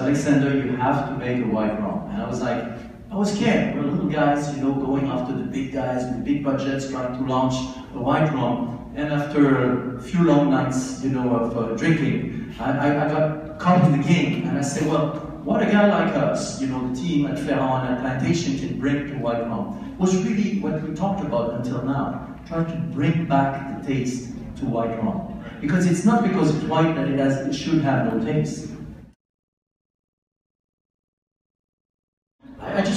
Alexandre, you have to make a white rum. And I was like, I was scared. We're little guys, you know, going after the big guys with big budgets, trying to launch a white rum. And after a few long nights, you know, of uh, drinking, I, I, I, got caught in the game. And I said, well, what a guy like us, you know, the team at Ferrand and Plantation can bring to white rum was really what we talked about until now, trying to bring back the taste to white rum. Because it's not because it's white that it, has, it should have no taste.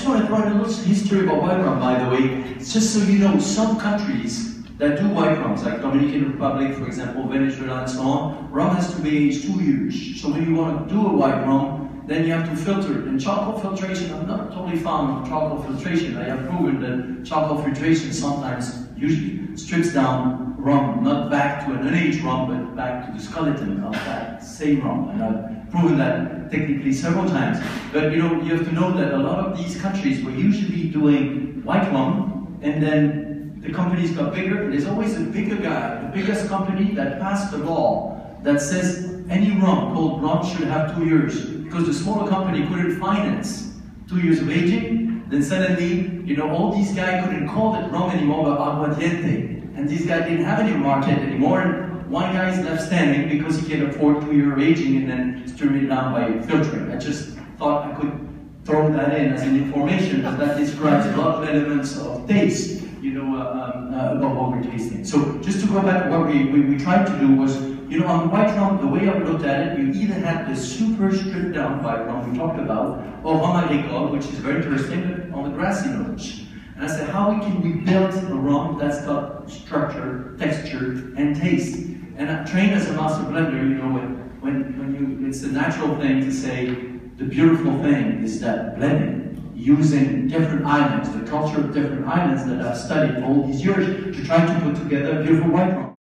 I just want to throw in a little history about white rum, by the way. Just so you know, some countries that do white rums, like Dominican Republic, for example, Venezuela, and so on, rum has to be aged two years. So when you want to do a white rum, then you have to filter it. And charcoal filtration, I'm not totally fond of charcoal filtration. I have proven that charcoal filtration sometimes, usually, strips down rum, not back to an unaged rum, but back to the skeleton of that same rum. And I've proven that technically several times. But you know, you have to know that a lot of these countries were usually doing white rum, and then the companies got bigger. There's always a bigger guy, the biggest company that passed a law that says any rum called rum should have two years because the smaller company couldn't finance two years of aging. Then suddenly, you know, all these guys couldn't call it rum anymore, but aguardiente. And these guys didn't have any market anymore. One guy is left standing because he can afford two year aging and then stream it down by filtering. I just thought I could throw that in as an information because that describes a lot of elements of taste, you know, uh, um, uh, about what we're tasting. So just to go back, what we, we, we tried to do was you know, on white rum, the way I looked at it, you either had the super stripped down white rum we talked about, or rum agricole, which is very interesting, on the grassy notes. And I said, how can we build a rum that's got structure, texture, and taste? And I trained as a master blender, you know, when, when, when you, it's a natural thing to say, the beautiful thing is that blending, using different islands, the culture of different islands that I've studied all these years to try to put together a beautiful white rum.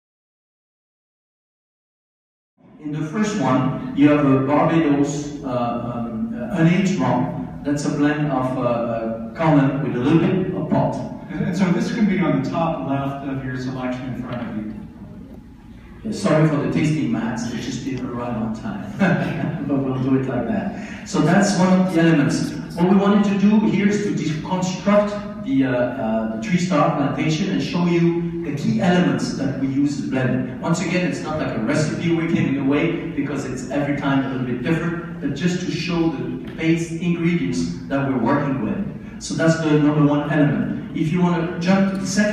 In the first one, you have a Barbados uh, um, uh, unaged rum. That's a blend of uh, uh, with a little bit of pot. And so this can be on the top left of your selection in front of you. Sorry for the tasting mats, they just didn't arrive on time. but we'll do it like that. So that's one of the elements. What we wanted to do here is to deconstruct the, uh, uh, the tree star plantation and show you the key elements that we use to blend. Once again, it's not like a recipe we're giving away because it's every time a little bit different, but just to show the base ingredients that we're working with. So that's the number one element. If you want to jump to the second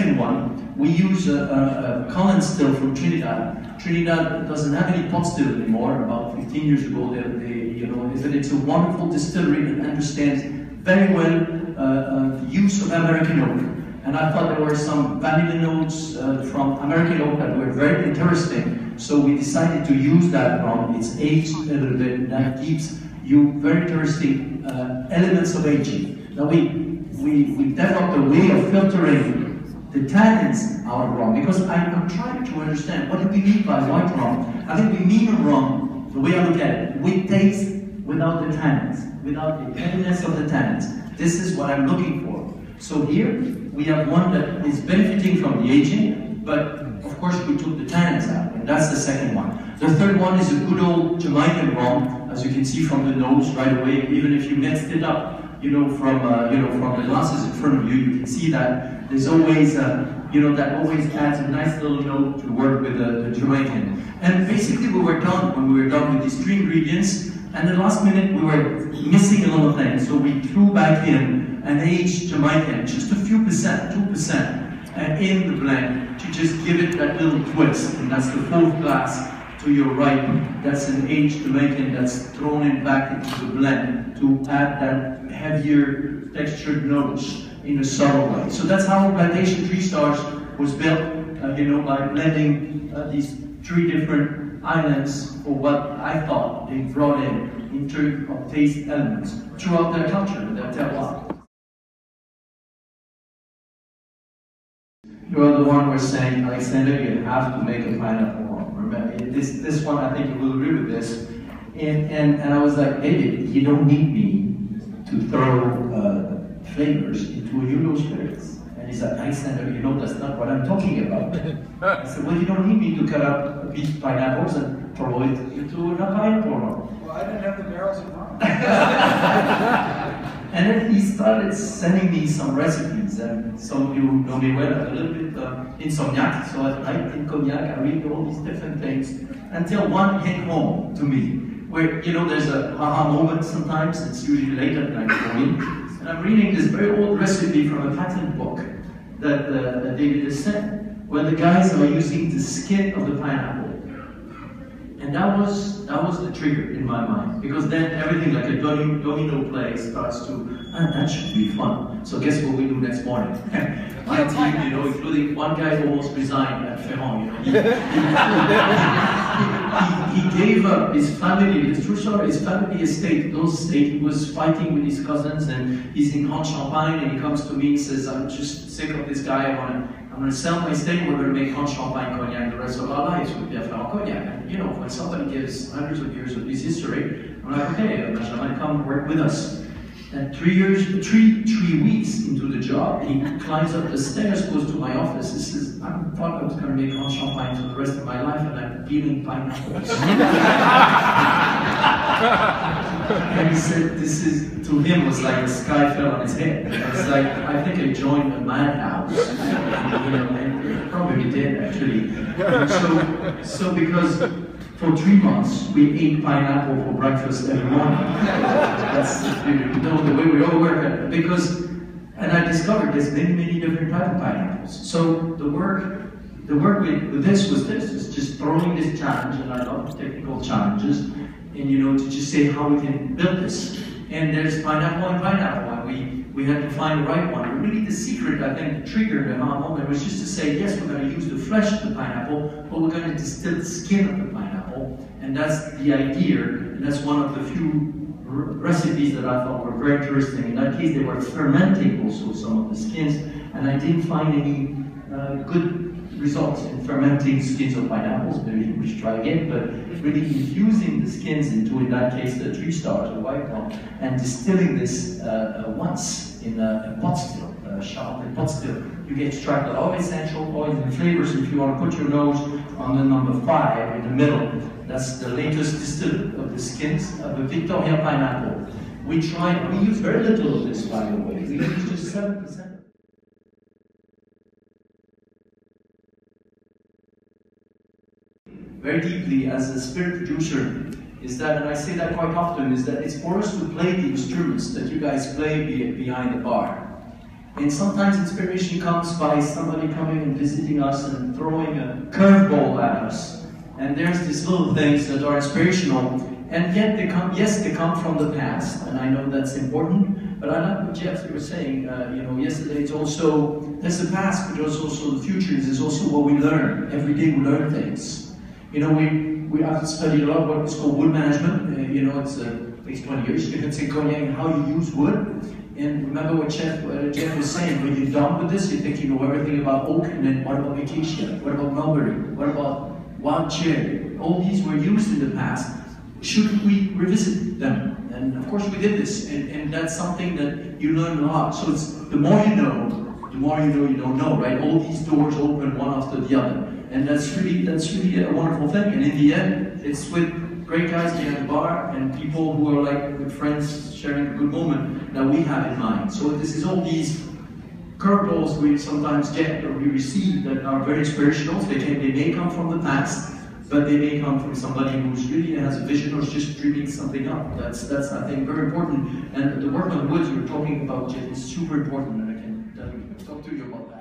we use a, a, a still from Trinidad. Trinidad doesn't have any pot still anymore. About 15 years ago, they, they you know, it's a wonderful distillery that understands very well uh, uh, the use of American oak and I thought there were some vanilla notes uh, from American oak that were very interesting. So we decided to use that rum. It's aged a little bit, that gives you very interesting uh, elements of aging. Now we, we, we developed a way of filtering the tannins are wrong. because I, am trying to understand what do we mean by white rum. I think we mean rum, the way I look at it, with taste without the tannins, without the heaviness of the tannins. This is what I'm looking for. So here, we have one that is benefiting from the aging, but of course we took the tannins out, and that's the second one. The third one is a good old Jamaican rum, as you can see from the nose right away, even if you mixed it up, you know, from, uh, you know, from the glasses in front of you, you can see that there's always, uh, you know, that always adds a nice little note to work with the, the Jamaican. And basically we were done when we were done with these three ingredients, and the last minute we were missing a little thing, so we threw back in an aged Jamaican, just a few percent, 2%, uh, in the blend to just give it that little twist. And that's the fourth glass to your right. That's an aged Jamaican that's thrown in back into the blend to add that heavier textured notes in a subtle way. So that's how Plantation Tree Stars was built, uh, you know, by blending uh, these three different islands for what I thought they brought in in terms of taste elements throughout their culture, their terroir. You are the one who was saying, Alexandre, you have to make a pineapple. Remember, this, this one, I think you will agree with this. And, and, and I was like, David, you don't need me to throw uh, flavors into a Hugo spirits. And he said, Alexandre, you know that's not what I'm talking about. I said, well, you don't need me to cut up a piece of pineapples and throw it into a pineapple. Well, I didn't have the barrels of rum. and then he started sending me some recipes. And some of you know me well, I'm a little bit uh, insomniac, so at night in Cognac, I read all these different things until one hit home to me. Where, you know, there's a aha moment sometimes, it's usually late at night for me. And I'm reading this very old recipe from a patent book that, uh, that David has sent, where the guys are using the skin of the pineapple. And that was that was the trigger in my mind because then everything like a domino, domino play starts to ah, that should be fun. So guess what we do next morning? my team, you know, including one guy who almost resigned at Ferrand, you know. He, he, he, he, gave up his family, his true story, his family estate, those estate. He was fighting with his cousins and he's in Grand Champagne and he comes to me and says, I'm just sick of this guy, I wanna I'm going to sell my estate, we're going to make Grand Champagne cognac the rest of our lives with Ferrand cognac. And you know, when somebody gives hundreds of years of this history, I'm like, okay, Benjamin, come work with us. And three years, three, three weeks into the job, he climbs up the stairs, goes to my office, he says, I thought I was going to make Grand Champagne for the rest of my life, and I'm peeling pineapples. and he said, this is, to him, was like the sky fell on his head. It was like, I think I joined a madhouse. you know, and probably did, actually. so, so because for three months, we ate pineapple for breakfast every morning. That's, you know, the way we all work. Because, and I discovered there's many, many different types of pineapples. So the work the work with, this was this, is just throwing this challenge, and I love technical challenges, and you know, to just say how we can build this. And there's pineapple and pineapple, and we, we had to find the right one. Really the secret, I think, the trigger the moment was just to say, yes, we're going to use the flesh of the pineapple, but we're going to distill the skin of the pineapple. And that's the idea, and that's one of the few recipes that I thought were very interesting. In that case, they were fermenting also some of the skins, and I didn't find any uh, good results in fermenting skins of pineapples. Maybe we should try again, but really infusing the skins into, in that case, the tree stars, the white one, and distilling this uh, uh, once in a, a pot still, a sharp pot still. You get extract all essential oils and flavors. If you want to put your nose on the number five in the middle, that's the latest distill of the skins of a Victoria pineapple. We tried, we use very little of this, by the way. We use just 7%. Very deeply as a spirit producer is that, and I say that quite often, is that it's for us to play the instruments that you guys play behind the bar. And sometimes inspiration comes by somebody coming and visiting us and throwing a curveball at us. And there's these little things that are inspirational, and yet they come, yes, they come from the past, and I know that's important, but I like what Jeff you were saying, uh, you know, yesterday it's also, there's the past, but also the future, there's also what we learn. Every day we learn things. You know, we, we have studied a lot what is called wood management. Uh, you know, it's uh, at least 20 years. You can say Cognac how you use wood. And remember what Jeff, uh, Jeff was saying, when you're done with this, you think you know everything about oak, and then what about acacia? What about mulberry? What about wild cherry? All these were used in the past. Shouldn't we revisit them? And of course we did this, and, and that's something that you learn a lot. So it's the more you know, the more you know you don't know, right? All these doors open one after the other. And that's really, that's really a wonderful thing. And in the end, it's with great guys behind the bar and people who are like with friends sharing a good moment that we have in mind. So this is all these curveballs we sometimes get or we receive that are very inspirational. They, can, they may come from the past, but they may come from somebody who's really has a vision or is just dreaming something up. That's, that's I think, very important. And the work on wood you were talking about, is super important, and I can talk to you about that.